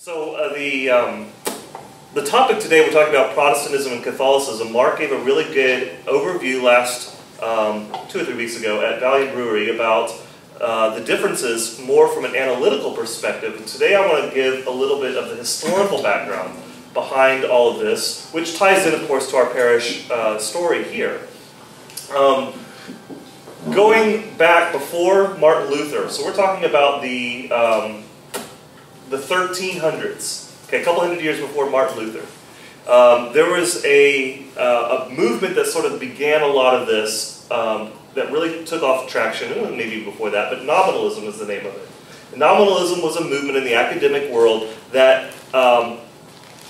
So uh, the um, the topic today we're talking about Protestantism and Catholicism. Mark gave a really good overview last um, two or three weeks ago at Valiant Brewery about uh, the differences more from an analytical perspective. And today I want to give a little bit of the historical background behind all of this, which ties in, of course, to our parish uh, story here. Um, going back before Martin Luther, so we're talking about the um, the 1300s, okay, a couple hundred years before Martin Luther. Um, there was a, uh, a movement that sort of began a lot of this um, that really took off traction, maybe before that, but nominalism is the name of it. Nominalism was a movement in the academic world that, um,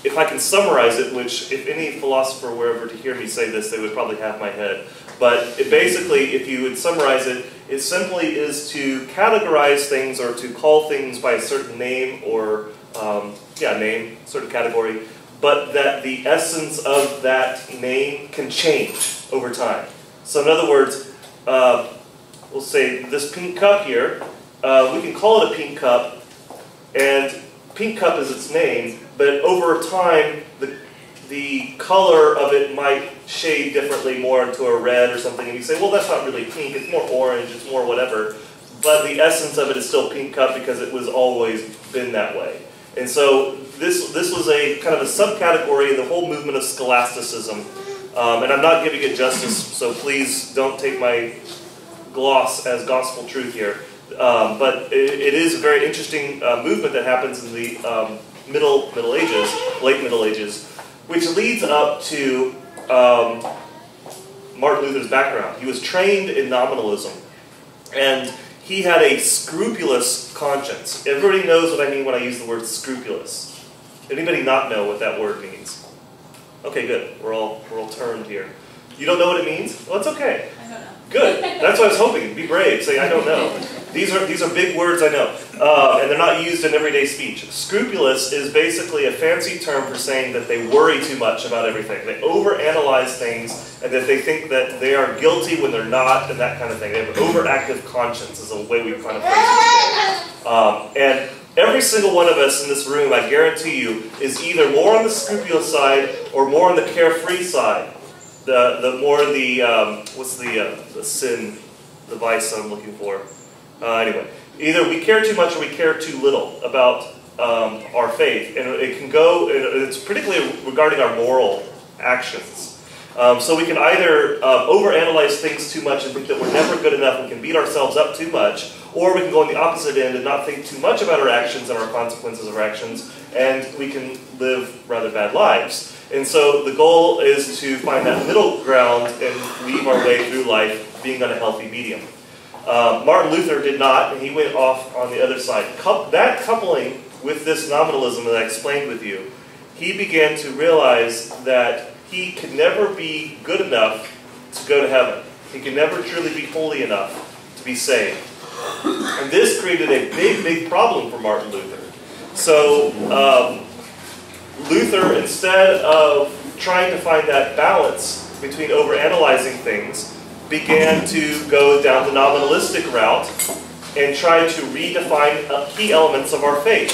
if I can summarize it, which if any philosopher were ever to hear me say this, they would probably have my head. But it basically, if you would summarize it, it simply is to categorize things or to call things by a certain name or, um, yeah, name, sort of category, but that the essence of that name can change over time. So in other words, uh, we'll say this pink cup here, uh, we can call it a pink cup, and pink cup is its name, but over time, the, the color of it might shade differently more into a red or something, and you say, well, that's not really pink, it's more orange, it's more whatever, but the essence of it is still pink cup because it was always been that way. And so this, this was a kind of a subcategory of the whole movement of scholasticism. Um, and I'm not giving it justice, so please don't take my gloss as gospel truth here. Um, but it, it is a very interesting uh, movement that happens in the um, middle Middle Ages, late Middle Ages, which leads up to um, Martin Luther's background. He was trained in nominalism, and he had a scrupulous conscience. Everybody knows what I mean when I use the word scrupulous. Anybody not know what that word means? Okay, good. We're all we're all turned here. You don't know what it means? Well, it's okay. I don't know. Good. That's what I was hoping. Be brave. Say, I don't know. These are, these are big words, I know. Uh, and they're not used in everyday speech. Scrupulous is basically a fancy term for saying that they worry too much about everything. They overanalyze things and that they think that they are guilty when they're not and that kind of thing. They have an overactive conscience is a way we kind of phrase it. Um, and every single one of us in this room, I guarantee you, is either more on the scrupulous side or more on the carefree side the the more the um, what's the uh, the sin, the vice I'm looking for. Uh, anyway, either we care too much or we care too little about um, our faith, and it can go. It's particularly regarding our moral actions. Um, so we can either uh, overanalyze things too much and think that we're never good enough and can beat ourselves up too much, or we can go on the opposite end and not think too much about our actions and our consequences of our actions, and we can live rather bad lives. And so the goal is to find that middle ground and weave our way through life being on a healthy medium. Uh, Martin Luther did not, and he went off on the other side. that coupling with this nominalism that I explained with you, he began to realize that he could never be good enough to go to heaven. He could never truly be holy enough to be saved. And this created a big, big problem for Martin Luther. So, um, Luther, instead of trying to find that balance between overanalyzing things, began to go down the nominalistic route and try to redefine key elements of our faith.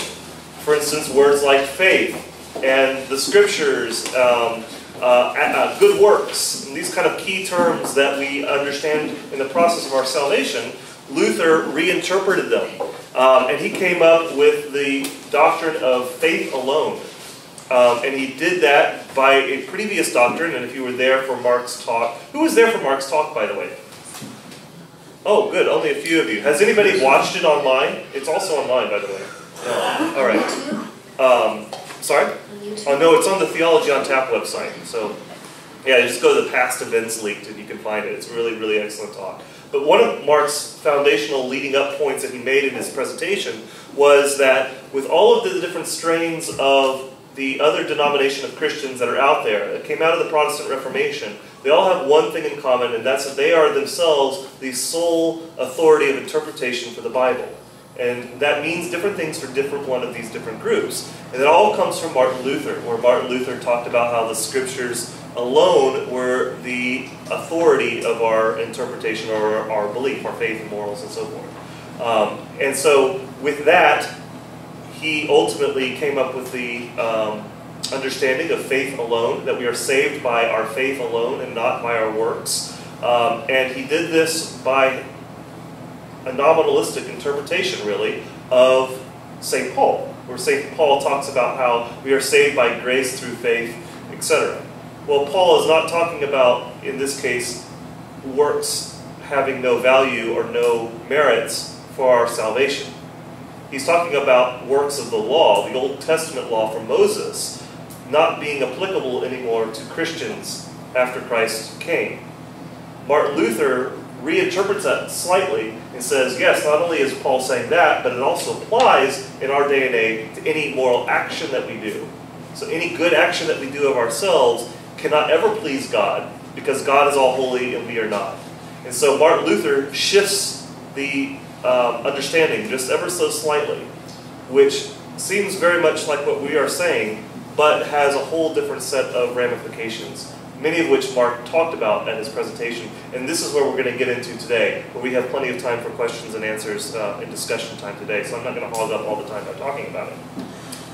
For instance, words like faith and the scriptures, um, uh, uh, good works, these kind of key terms that we understand in the process of our salvation, Luther reinterpreted them. Um, and he came up with the doctrine of faith alone. Um, and he did that by a previous doctrine, and if you were there for Mark's talk, who was there for Mark's talk, by the way? Oh, good, only a few of you. Has anybody watched it online? It's also online, by the way. No. All right. Um, sorry? Oh, no, it's on the Theology on Tap website. So, yeah, just go to the past events linked and you can find it. It's a really, really excellent talk. But one of Mark's foundational leading up points that he made in his presentation was that with all of the different strains of the other denomination of Christians that are out there that came out of the Protestant Reformation, they all have one thing in common, and that's that they are themselves the sole authority of interpretation for the Bible. And that means different things for different one of these different groups. And it all comes from Martin Luther, where Martin Luther talked about how the scriptures alone were the authority of our interpretation or our belief, our faith and morals and so forth. Um, and so with that, he ultimately came up with the um, understanding of faith alone, that we are saved by our faith alone and not by our works. Um, and he did this by a nominalistic interpretation, really, of St. Paul, where St. Paul talks about how we are saved by grace through faith, etc. Well, Paul is not talking about, in this case, works having no value or no merits for our salvation. He's talking about works of the law, the Old Testament law from Moses, not being applicable anymore to Christians after Christ came. Martin Luther reinterprets that slightly and says, yes, not only is Paul saying that, but it also applies in our day and age to any moral action that we do. So any good action that we do of ourselves cannot ever please God because God is all holy and we are not. And so Martin Luther shifts the um, understanding just ever so slightly, which seems very much like what we are saying, but has a whole different set of ramifications many of which Mark talked about at his presentation. And this is where we're going to get into today, where we have plenty of time for questions and answers uh, and discussion time today. So I'm not going to hog up all the time by talking about it.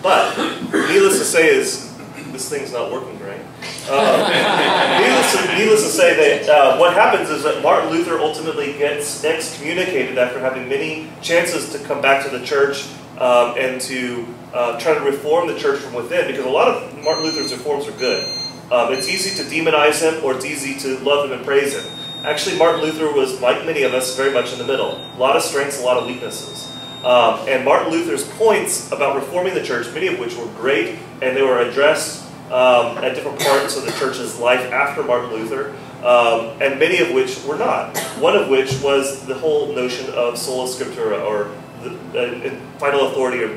But needless to say is, this thing's not working great. Uh, needless, to, needless, to, say that uh, what happens is that Martin Luther ultimately gets excommunicated after having many chances to come back to the church um, and to uh, try to reform the church from within, because a lot of Martin Luther's reforms are good. Um, it's easy to demonize him or it's easy to love him and praise him. Actually, Martin Luther was, like many of us, very much in the middle. A lot of strengths, a lot of weaknesses. Um, and Martin Luther's points about reforming the church, many of which were great, and they were addressed um, at different parts of the church's life after Martin Luther, um, and many of which were not. One of which was the whole notion of sola scriptura, or the uh, final authority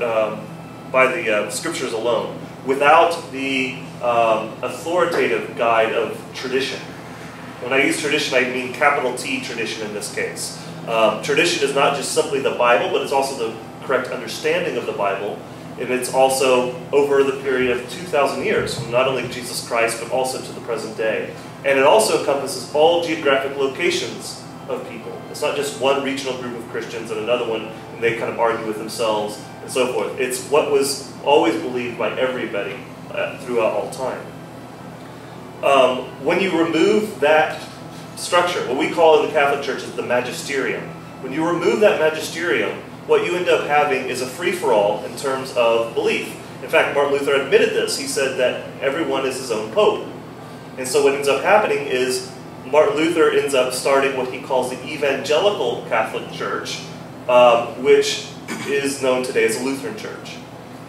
um, by the uh, scriptures alone, without the um, authoritative guide of tradition. When I use tradition, I mean capital T tradition in this case. Um, tradition is not just simply the Bible, but it's also the correct understanding of the Bible. And it's also over the period of 2,000 years, from not only Jesus Christ, but also to the present day. And it also encompasses all geographic locations of people. It's not just one regional group of Christians and another one, and they kind of argue with themselves and so forth. It's what was always believed by everybody uh, throughout all time. Um, when you remove that structure, what we call in the Catholic Church is the magisterium, when you remove that magisterium, what you end up having is a free-for-all in terms of belief. In fact, Martin Luther admitted this. He said that everyone is his own pope. And so what ends up happening is Martin Luther ends up starting what he calls the Evangelical Catholic Church, um, which is known today as the Lutheran Church.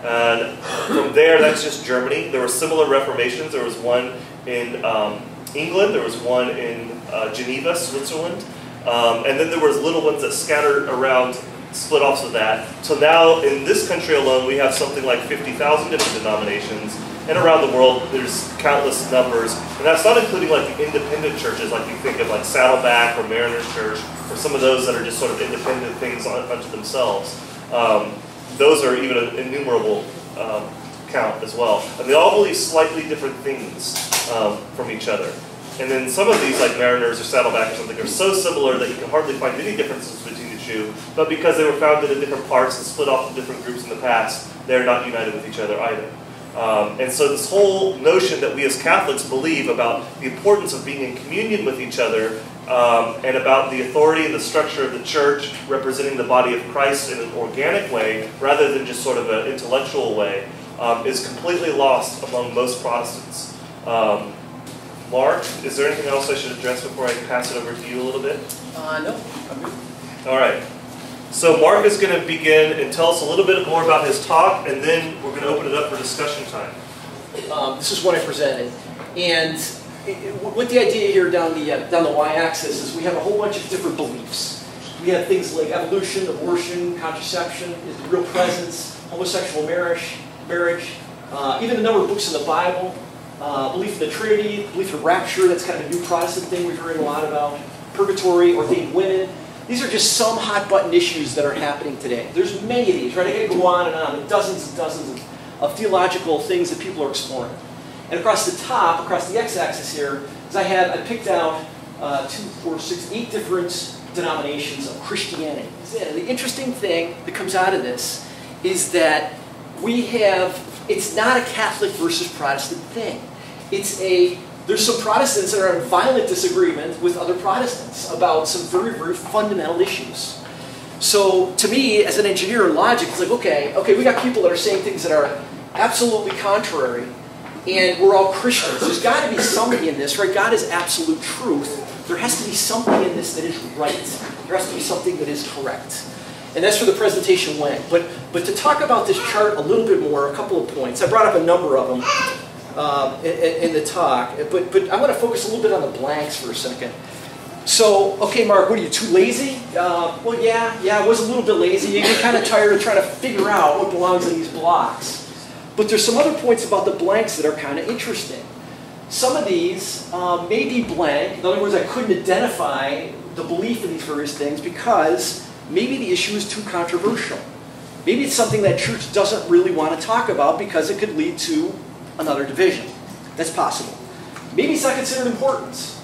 And from there, that's just Germany. There were similar reformations. There was one in um, England. There was one in uh, Geneva, Switzerland. Um, and then there was little ones that scattered around split offs of that. So now in this country alone, we have something like 50,000 different denominations. And around the world, there's countless numbers. And that's not including like the independent churches, like you think of like Saddleback or Mariners Church, or some of those that are just sort of independent things unto themselves. Um, those are even an innumerable um, count as well. And they all believe slightly different things um, from each other. And then some of these, like Mariners or Saddleback or something, are so similar that you can hardly find any differences between But because they were founded in different parts and split off into different groups in the past, they're not united with each other either. Um, and so this whole notion that we as Catholics believe about the importance of being in communion with each other um, and about the authority and the structure of the church representing the body of Christ in an organic way rather than just sort of an intellectual way um, is completely lost among most Protestants. Um, Mark, is there anything else I should address before I pass it over to you a little bit? Uh, no. All right. So Mark is going to begin and tell us a little bit more about his talk, and then we're going to open it up for discussion time. Um, this is what I presented. And what the idea here down the, uh, down the y-axis is we have a whole bunch of different beliefs. We have things like evolution, abortion, contraception, is the real presence, homosexual marriage, marriage uh, even the number of books in the Bible, uh, belief in the Trinity, belief in rapture, that's kind of a new Protestant thing we've heard a lot about, purgatory, ordained women. These are just some hot button issues that are happening today. There's many of these, right? I could go on and on, dozens and dozens of, of theological things that people are exploring. And across the top, across the x-axis here, is I have I picked out uh, two, four, six, eight different denominations of Christianity. The interesting thing that comes out of this is that we have, it's not a Catholic versus Protestant thing. It's a, there's some Protestants that are in violent disagreement with other Protestants about some very, very fundamental issues. So to me, as an engineer in logic, it's like, okay, okay, we got people that are saying things that are absolutely contrary, and we're all Christians. There's got to be something in this, right? God is absolute truth. There has to be something in this that is right. There has to be something that is correct. And that's where the presentation went. But, but to talk about this chart a little bit more, a couple of points. I brought up a number of them um, in, in, the talk, but, but I want to focus a little bit on the blanks for a second. So, okay, Mark, what are you, too lazy? Uh, well, yeah, yeah, I was a little bit lazy. You get kind of tired of trying to figure out what belongs in these blocks. But there's some other points about the blanks that are kind of interesting. Some of these uh, may be blank. In other words, I couldn't identify the belief in these various things because maybe the issue is too controversial. Maybe it's something that church doesn't really want to talk about because it could lead to another division. That's possible. Maybe it's not considered important.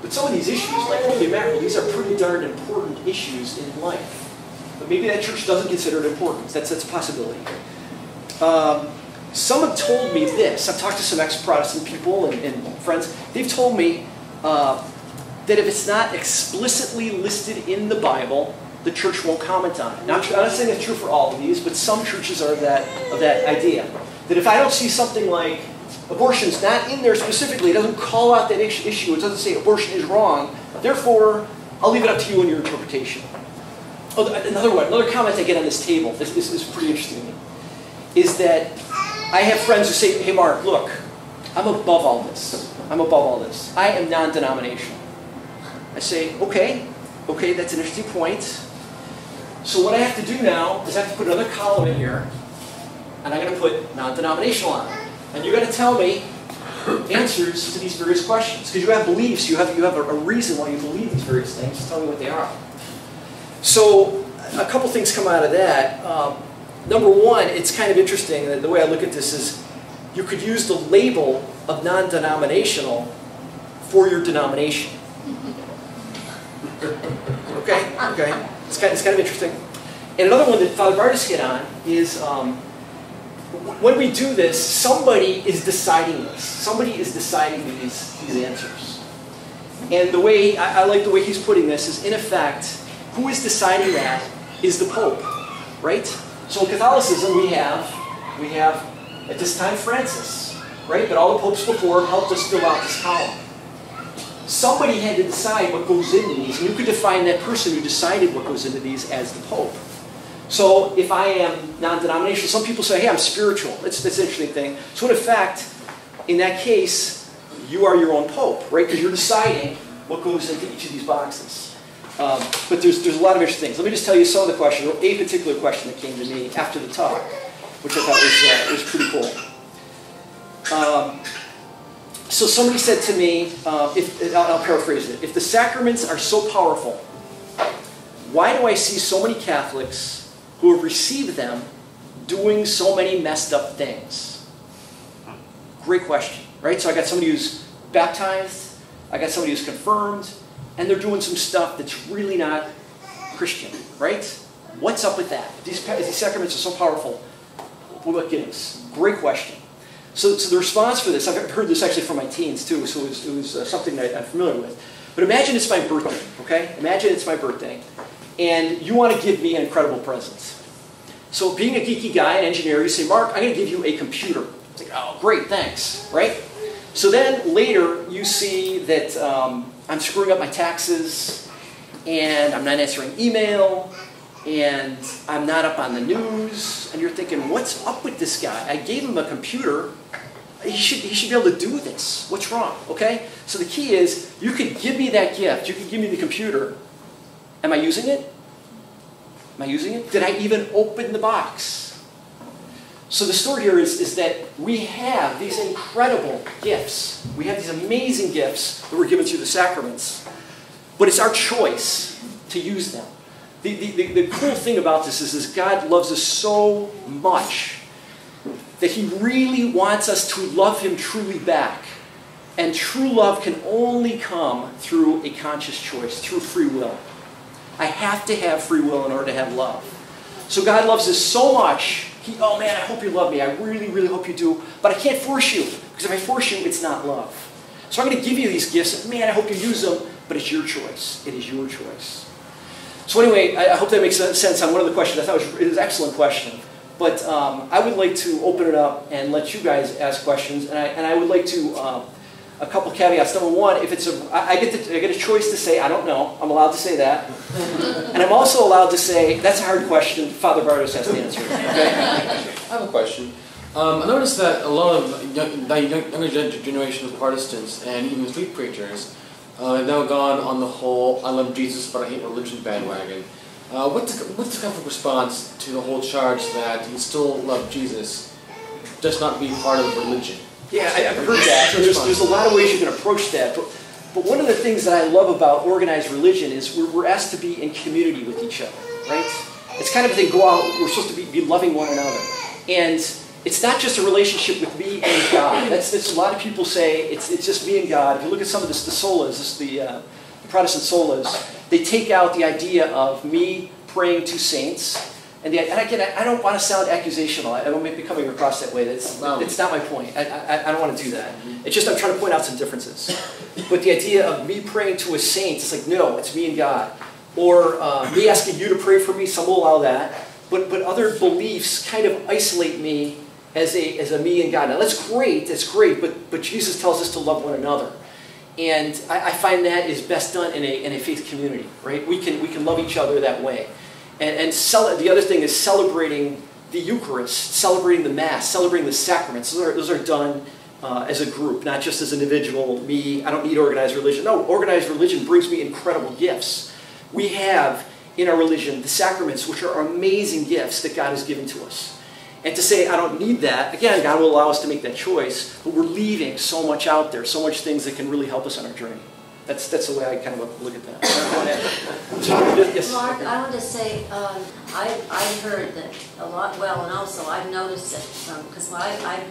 But some of these issues, like holy mackerel, these are pretty darn important issues in life. But maybe that church doesn't consider it important. That's, that's a possibility. Um, some have told me this. I've talked to some ex-Protestant people and, and, friends. They've told me uh, that if it's not explicitly listed in the Bible, the church won't comment on it. Not, I'm not saying it's true for all of these, but some churches are of that, of that idea. That if I don't see something like abortion's not in there specifically, it doesn't call out that issue, it doesn't say abortion is wrong, therefore, I'll leave it up to you and your interpretation. Oh, another one, another comment I get on this table, this, this is pretty interesting to me, is that I have friends who say, hey Mark, look, I'm above all this. I'm above all this. I am non-denominational. I say, okay, okay, that's an interesting point. So what I have to do now is I have to put another column in here, and I'm going to put non-denominational on it. And you're going to tell me answers to these various questions. Because you have beliefs, you have, you have a, a, reason why you believe these various things. Just tell me what they are. So a couple things come out of that. Um, number one, it's kind of interesting. That the way I look at this is you could use the label of non-denominational for your denomination. Okay, okay. It's kind, of, it's kind of interesting. And another one that Father Bartus hit on is um, when we do this, somebody is deciding this. Somebody is deciding these, these answers. And the way, I, I like the way he's putting this, is in effect, who is deciding that is the Pope, right? So in Catholicism, we have, we have, at this time, Francis, right? But all the popes before helped us fill out this column. Somebody had to decide what goes into these, and you could define that person who decided what goes into these as the Pope. So if I am non-denominational, some people say, hey, I'm spiritual. It's, an interesting thing. So in effect, in that case, you are your own pope, right? Because you're deciding what goes into each of these boxes. Um, but there's, there's a lot of interesting things. Let me just tell you some of the questions, or a particular question that came to me after the talk, which I thought was, uh, was pretty cool. Um, so somebody said to me, uh, if, I'll, I'll paraphrase it, if the sacraments are so powerful, why do I see so many Catholics who have received them doing so many messed up things? Great question, right? So I got somebody who's baptized, I got somebody who's confirmed, and they're doing some stuff that's really not Christian, right? What's up with that? These, these sacraments are so powerful. What about gives? Great question. So, so the response for this, I've heard this actually from my teens too, so it was, it was uh, something that I'm familiar with. But imagine it's my birthday, okay? Imagine it's my birthday and you want to give me an incredible present. So being a geeky guy, an engineer, you say, Mark, I'm going to give you a computer. It's like, oh, great, thanks, right? So then later you see that um, I'm screwing up my taxes, and I'm not answering email, and I'm not up on the news, and you're thinking, what's up with this guy? I gave him a computer. He should, he should be able to do this. What's wrong? Okay? So the key is you could give me that gift. You could give me the computer, Am I using it? Am I using it? Did I even open the box? So the story here is, is that we have these incredible gifts. We have these amazing gifts that were given through the sacraments. But it's our choice to use them. The, the, the, the cool thing about this is, is God loves us so much that he really wants us to love him truly back. And true love can only come through a conscious choice, through free will. I have to have free will in order to have love. So God loves us so much. He, oh man, I hope you love me. I really, really hope you do. But I can't force you because if I force you, it's not love. So I'm going to give you these gifts. Man, I hope you use them, but it's your choice. It is your choice. So anyway, I, I hope that makes sense on one of the questions. I thought it was, it was an excellent question. But um, I would like to open it up and let you guys ask questions. And I, and I would like to, uh, a couple caveats. Number one, if it's a, I get to, I get a choice to say, I don't know. I'm allowed to say that. and I'm also allowed to say, that's a hard question. Father Bartus has to answer. Okay? I have a question. Um, I noticed that a lot of young, the younger generation of Protestants and even street preachers uh, have now gone on the whole "I love Jesus but I hate religion" bandwagon. Uh, what's the, what's the kind of response to the whole charge that you still love Jesus, just not be part of religion? Yeah, I, have heard that. So there's, there's a lot of ways you can approach that. But, but one of the things that I love about organized religion is we're, we're asked to be in community with each other, right? It's kind of a thing, go out, we're supposed to be, be loving one another. And it's not just a relationship with me and God. That's, that's a lot of people say it's, it's just me and God. If you look at some of this, the solas, this, the, uh, the Protestant solas, they take out the idea of me praying to saints. And, the, and again, I, I don't want to sound accusational. I don't be coming across that way. That's, that's not my point. I, I, I don't want to do that. It's just I'm trying to point out some differences. But the idea of me praying to a saint, it's like, no, it's me and God. Or uh, me asking you to pray for me, some will allow that. But, but other beliefs kind of isolate me as a, as a me and God. Now that's great, that's great, but, but Jesus tells us to love one another. And I, I find that is best done in a, in a faith community, right? We can, we can love each other that way. And, and cel- the other thing is celebrating the Eucharist, celebrating the Mass, celebrating the sacraments. Those are, those are done uh, as a group, not just as an individual. Me, I don't need organized religion. No, organized religion brings me incredible gifts. We have in our religion the sacraments, which are amazing gifts that God has given to us. And to say, I don't need that, again, God will allow us to make that choice, but we're leaving so much out there, so much things that can really help us on our journey. That's, that's the way I kind of look at that. yes. Mark, I want to say, um, I, I heard that a lot, well, and also I've noticed it because um, I, I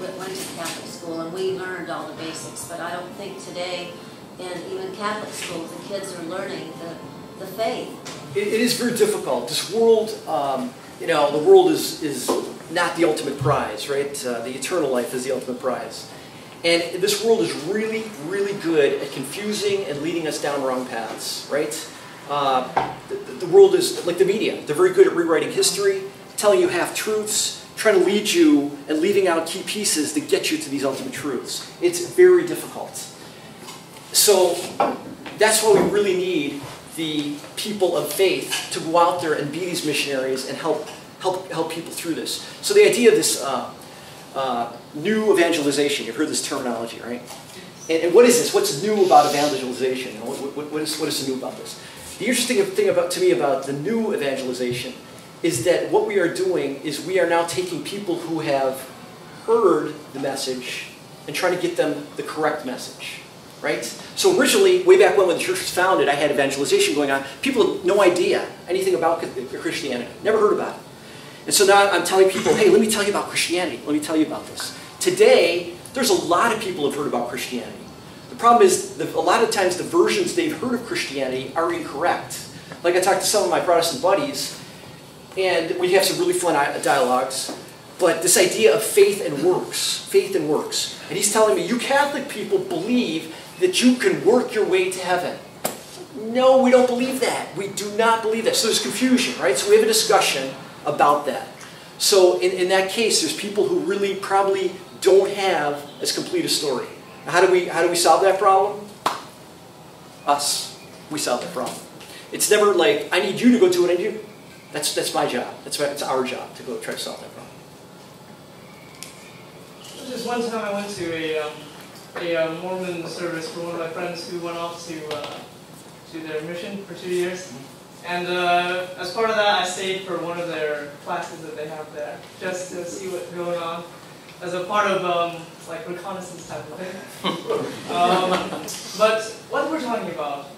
went to Catholic school and we learned all the basics, but I don't think today in even Catholic schools the kids are learning the, the faith. it, it is very difficult. This world, um, you know, the world is, is not the ultimate prize, right? Uh, the eternal life is the ultimate prize. And this world is really, really good at confusing and leading us down wrong paths, right? Uh, the, the world is like the media. They're very good at rewriting history, telling you half truths, trying to lead you and leaving out key pieces to get you to these ultimate truths. It's very difficult. So that's why we really need the people of faith to go out there and be these missionaries and help help help people through this. So the idea of this uh, uh, new evangelization, you've heard this terminology, right? And, and, what is this? What's new about evangelization? What, what, what, is, what is new about this? The interesting thing about to me about the new evangelization is that what we are doing is we are now taking people who have heard the message and trying to get them the correct message right? So originally, way back when, when the church was founded, I had evangelization going on. People had no idea anything about Christianity, never heard about it. And so now I'm telling people, hey, let me tell you about Christianity. Let me tell you about this. Today, there's a lot of people have heard about Christianity. The problem is, a lot of times the versions they've heard of Christianity are incorrect. Like I talked to some of my Protestant buddies, and we have some really fun dialogues. But this idea of faith and works, faith and works. And he's telling me, you Catholic people believe that you can work your way to heaven. No, we don't believe that. We do not believe that. So there's confusion, right? So we have a discussion about that. So in, in that case, there's people who really probably don't have as complete a story. How do we, how do we solve that problem? Us. We solve that problem. It's never like, I need you to go do what I do. That's, that's my job. That's, my, that's our job to go try to solve that problem. Just one time I went to a um, a uh, Mormon service for one of my friends who went off to uh, to their mission for two years. And uh, as part of that, I stayed for one of their classes that they have there, just to see what's going on, as a part of um, like reconnaissance type of thing. um, but what we're talking about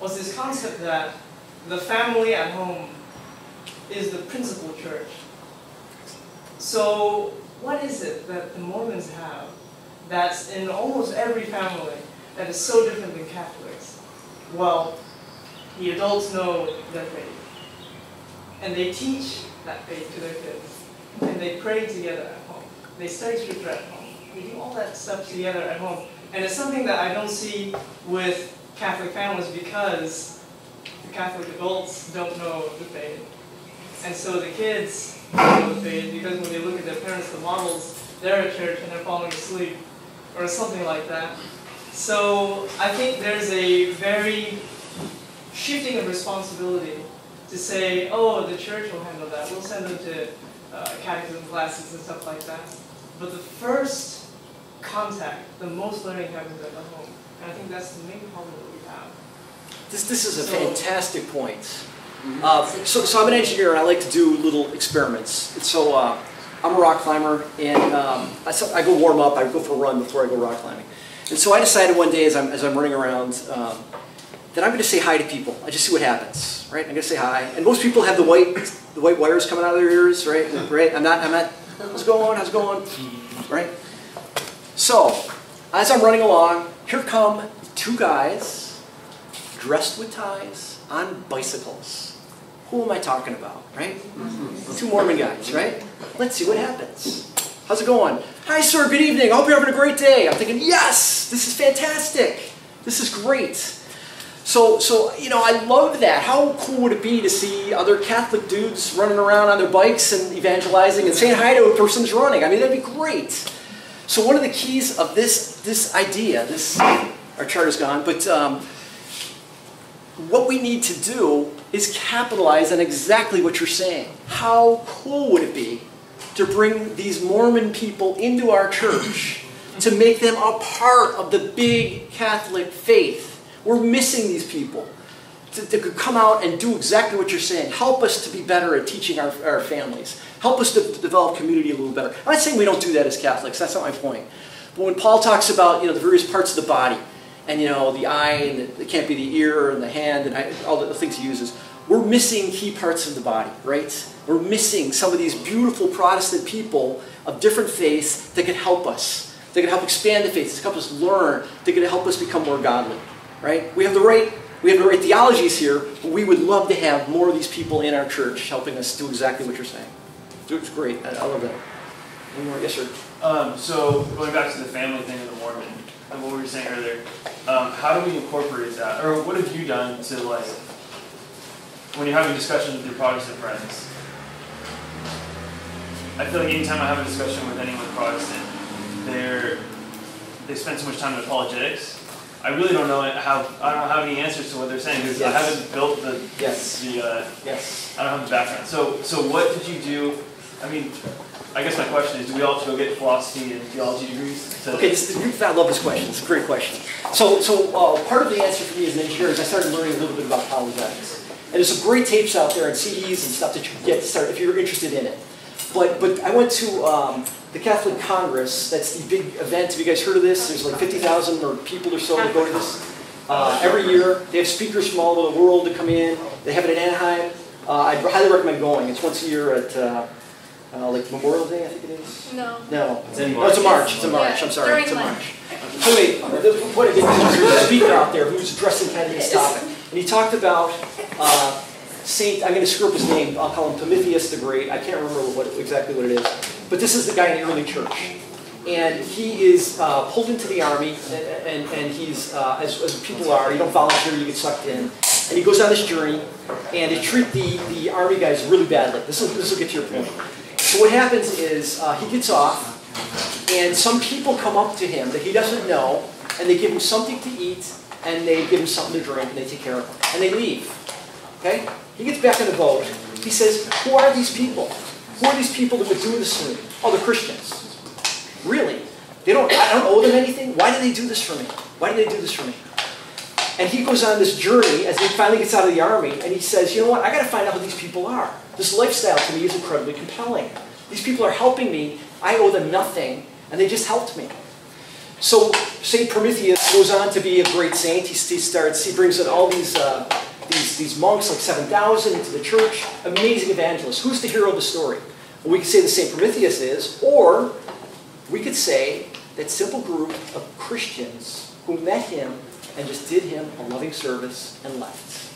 was this concept that the family at home is the principal church. So what is it that the Mormons have that's in almost every family that is so different than Catholics. Well, the adults know their faith. And they teach that faith to their kids. And they pray together at home. They study scripture at home. They do all that stuff together at home. And it's something that I don't see with Catholic families because the Catholic adults don't know the faith. And so the kids know the faith because when they look at their parents, the models, they're at church and they're falling asleep or something like that. So I think there's a very shifting of responsibility to say, oh, the church will handle that. We'll send them to uh, catechism classes and stuff like that. But the first contact, the most learning happens at the home. And I think that's the main problem that we have. This, this is a So- fantastic point. Uh, so, so I'm an engineer and I like to do little experiments. And so uh, I'm a rock climber and um, I, so I go warm up, I go for a run before I go rock climbing. And so I decided one day as I'm, as I'm running around um, that I'm going to say hi to people. I just see what happens, right? I'm going to say hi. And most people have the white, the white wires coming out of their ears, right? Right? I'm not, I'm not, how's it going? How's it going? Right? So, as I'm running along, here come two guys dressed with ties on bicycles. Who am I talking about, right? Two Mormon guys, right? Let's see what happens. How's it going? Hi, sir. Good evening. I hope you're having a great day. I'm thinking, yes, this is fantastic. This is great. So, so you know, I love that. How cool would it be to see other Catholic dudes running around on their bikes and evangelizing and saying hi to a person who's running? I mean, that'd be great. So, one of the keys of this this idea, this our chart is gone, but um, what we need to do is capitalize on exactly what you're saying. How cool would it be to bring these Mormon people into our church to make them a part of the big Catholic faith? We're missing these people. To, to come out and do exactly what you're saying. Help us to be better at teaching our, our families. Help us to, to develop community a little better. I'm not saying we don't do that as Catholics. That's not my point. But when Paul talks about you know the various parts of the body, and you know the eye, and the, it can't be the ear and the hand, and I, all the, things he uses, we're missing key parts of the body, right? We're missing some of these beautiful Protestant people of different faiths that can help us. They can help expand the faith. They can help us learn. They can help us become more godly, right? We have the right we have the right theologies here, but we would love to have more of these people in our church helping us do exactly what you're saying. It's great. I, love that. One more, yes, sir. Um, so going back to the family thing of the Mormon, and what we were saying earlier, um, how do we incorporate that, or what have you done to like when you're having discussions with your Protestant friends? I feel like anytime I have a discussion with anyone Protestant, they're they spend so much time in apologetics. I really don't know how I don't have any answers to what they're saying because I haven't built the Yes. the uh, Yes. I don't have the background. So, so what did you do? I mean, I guess my question is, do we all have to go get philosophy and theology degrees? Okay, this, I love this question. It's a great question. So, so uh, part of the answer for me as an engineer is I started learning a little bit about apologetics. And there's some great tapes out there and CDs and stuff that you can get to start if you're interested in it. But, but I went to um, the Catholic Congress. That's the big event. Have you guys heard of this? There's like 50,000 or people or so that go to this uh, every year. They have speakers from all over the world to come in. They have it in Anaheim. Uh, I highly recommend going. It's once a year at uh, uh, like Memorial Day, I think it is. No. No, It's in no, it's a March. March. It's a March. Yeah, I'm sorry, during it's a March. So anyway, the point of it is there's a speaker out there who's addressing kind of this topic, and he talked about uh, Saint. I'm going to screw up his name. I'll call him Prometheus the Great. I can't remember what exactly what it is, but this is the guy in the early church, and he is uh, pulled into the army, and, and, and he's uh, as, as people are. You don't volunteer, you get sucked in, and he goes on this journey, and they treat the, the army guys really badly. This will this will get to your point. So what happens is uh, he gets off, and some people come up to him that he doesn't know, and they give him something to eat, and they give him something to drink, and they take care of him, and they leave. Okay? He gets back in the boat. He says, "Who are these people? Who are these people that would do this to me? Oh, they're Christians. Really? They don't. I don't owe them anything. Why do they do this for me? Why do they do this for me?" And he goes on this journey as he finally gets out of the army, and he says, "You know what? I got to find out who these people are. This lifestyle to me is incredibly compelling. These people are helping me. I owe them nothing, and they just helped me." So Saint Prometheus goes on to be a great saint. He, he starts. He brings in all these uh, these these monks, like seven thousand, into the church. Amazing evangelist. Who's the hero of the story? Well, we could say the Saint Prometheus is, or we could say that simple group of Christians who met him and just did him a loving service and left.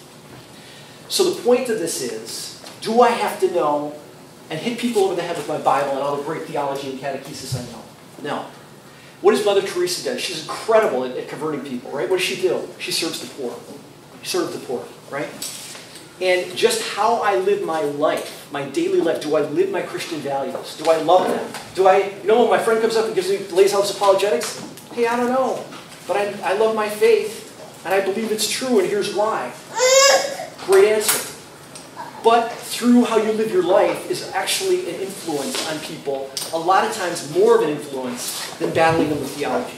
So the point of this is, do I have to know and hit people over the head with my Bible and all the great theology and catechesis I know. No. What has Mother Teresa done? She's incredible at, at converting people, right? What does she do? She serves the poor. She serves the poor, right? And just how I live my life, my daily life, do I live my Christian values? Do I love them? Do I, you know, when my friend comes up and gives me out his apologetics, hey, I don't know, but I, I love my faith and I believe it's true, and here's why. Great answer. But through how you live your life is actually an influence on people, a lot of times more of an influence than battling them with theology.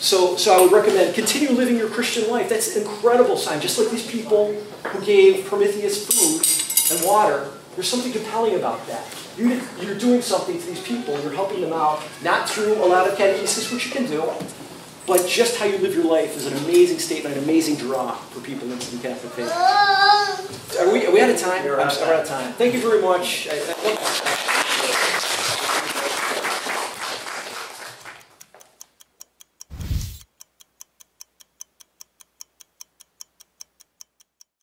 So, so I would recommend continue living your Christian life. That's an incredible sign. Just like these people who gave Prometheus food and water, there's something compelling about that. You, you're doing something to these people. You're helping them out, not through a lot of catechesis, which you can do, but just how you live your life is an amazing statement, an amazing draw for people into the Catholic faith. Are we, are we out of time? You're I'm out of we're out of time. Thank you very much. I- I-